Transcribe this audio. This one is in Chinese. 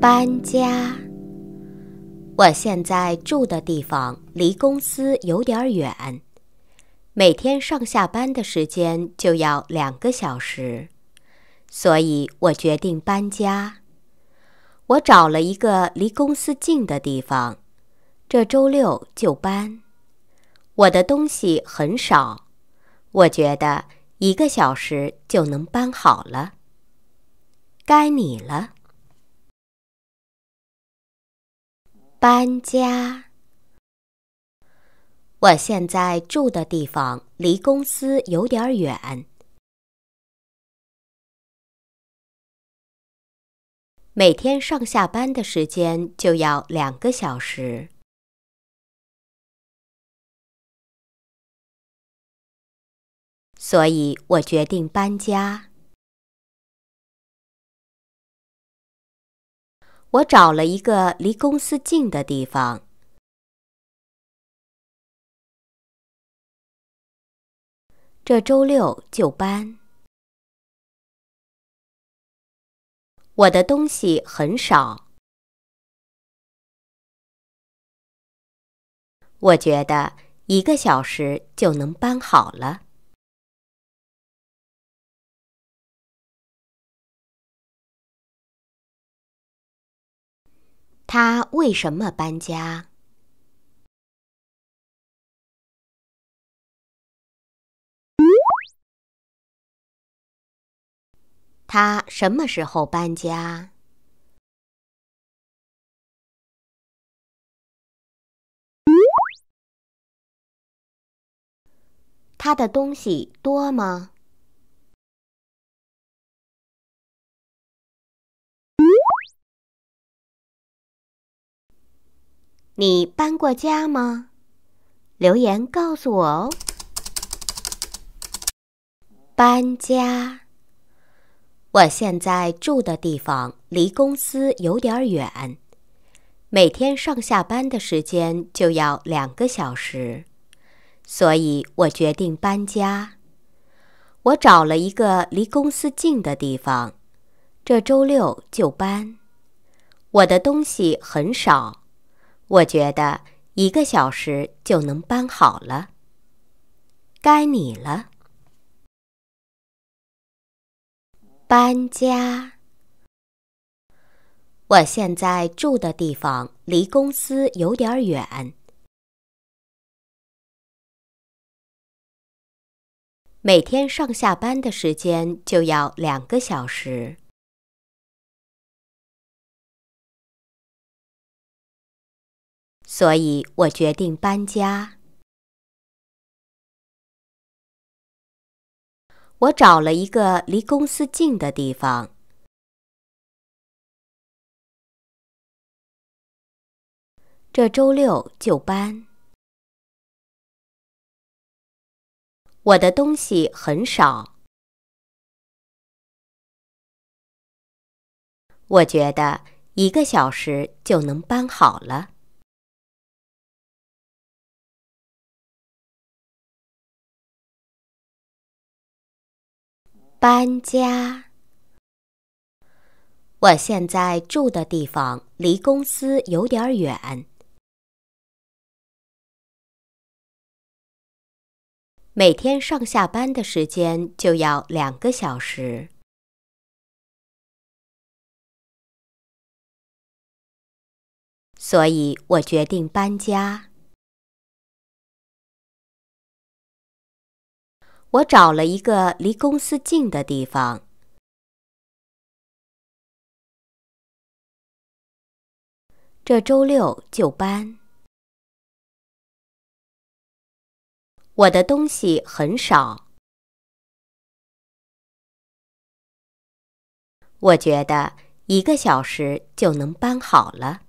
搬家。我现在住的地方离公司有点远，每天上下班的时间就要两个小时，所以我决定搬家。我找了一个离公司近的地方，这周六就搬。我的东西很少，我觉得一个小时就能搬好了。该你了。搬家。我现在住的地方离公司有点远，每天上下班的时间就要两个小时。所以我决定搬家。我找了一个离公司近的地方，这周六就搬。我的东西很少，我觉得一个小时就能搬好了。他为什么搬家？他什么时候搬家？他的东西多吗？你搬过家吗？留言告诉我哦。搬家。我现在住的地方离公司有点远，每天上下班的时间就要两个小时，所以我决定搬家。我找了一个离公司近的地方，这周六就搬。我的东西很少。我觉得一个小时就能搬好了。该你了。搬家。我现在住的地方离公司有点远，每天上下班的时间就要两个小时。所以我决定搬家。我找了一个离公司近的地方，这周六就搬。我的东西很少，我觉得一个小时就能搬好了。搬家。我现在住的地方离公司有点远，每天上下班的时间就要两个小时，所以我决定搬家。我找了一个离公司近的地方，这周六就搬。我的东西很少，我觉得一个小时就能搬好了。